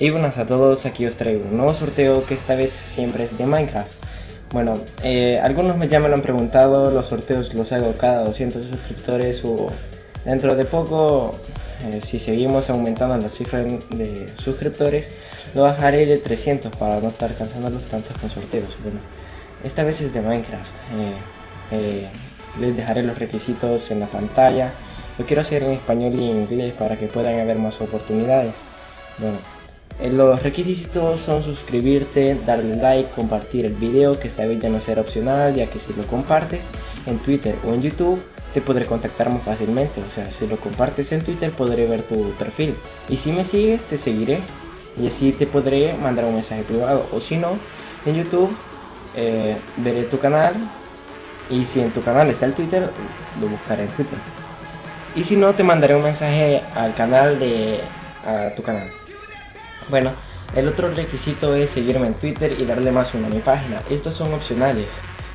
Y buenas a todos, aquí os traigo un nuevo sorteo que esta vez siempre es de Minecraft. Bueno, eh, algunos ya me lo han preguntado, los sorteos los hago cada 200 suscriptores o dentro de poco, eh, si seguimos aumentando la cifra de suscriptores, lo bajaré de 300 para no estar cansándolos tanto con sorteos. Bueno, esta vez es de Minecraft. Eh, les dejaré los requisitos en la pantalla. Lo quiero hacer en español y en inglés para que puedan haber más oportunidades. Bueno, eh, los requisitos son suscribirte, darle like, compartir el video, que esta vez ya no será opcional, ya que si lo compartes en Twitter o en YouTube, te podré contactar más fácilmente. O sea, si lo compartes en Twitter, podré ver tu perfil. Y si me sigues, te seguiré. Y así te podré mandar un mensaje privado. O si no, en YouTube, eh, veré tu canal. Y si en tu canal está el Twitter, lo buscaré en Twitter. Y si no, te mandaré un mensaje al canal de a tu canal. Bueno, el otro requisito es seguirme en Twitter y darle más uno a mi página. Estos son opcionales.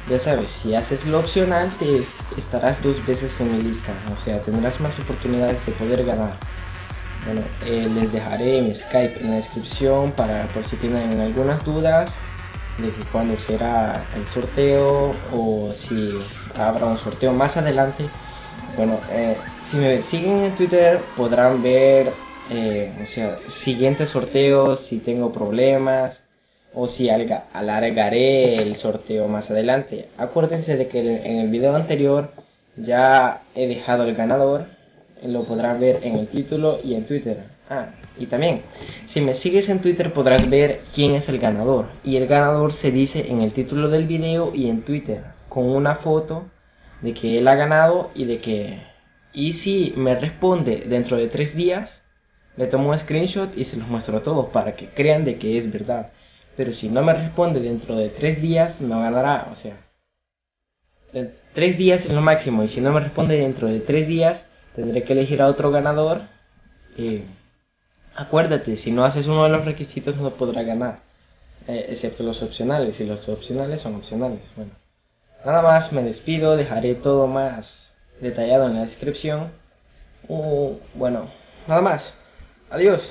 Ya sabes, si haces lo opcional, te estarás dos veces en mi lista. O sea, tendrás más oportunidades de poder ganar. Bueno, eh, les dejaré mi Skype en la descripción para por si tienen algunas dudas de cuándo será el sorteo o si habrá un sorteo más adelante. Bueno, eh, si me siguen en Twitter podrán ver eh, o sea, siguientes sorteos, si tengo problemas o si alargaré el sorteo más adelante. Acuérdense de que en el video anterior ya he dejado el ganador, lo podrán ver en el título y en Twitter. Ah, y también, si me sigues en Twitter podrás ver quién es el ganador. Y el ganador se dice en el título del video y en Twitter, con una foto de que él ha ganado y de que... Y si me responde dentro de tres días, le tomo un screenshot y se los muestro a todos para que crean de que es verdad. Pero si no me responde dentro de tres días, no ganará. O sea, tres días es lo máximo. Y si no me responde dentro de tres días, tendré que elegir a otro ganador. Acuérdate, si no haces uno de los requisitos no podrás ganar. Eh, excepto los opcionales. Y los opcionales son opcionales. Bueno, nada más, me despido. Dejaré todo más detallado en la descripción. Uh, bueno, nada más. Adiós.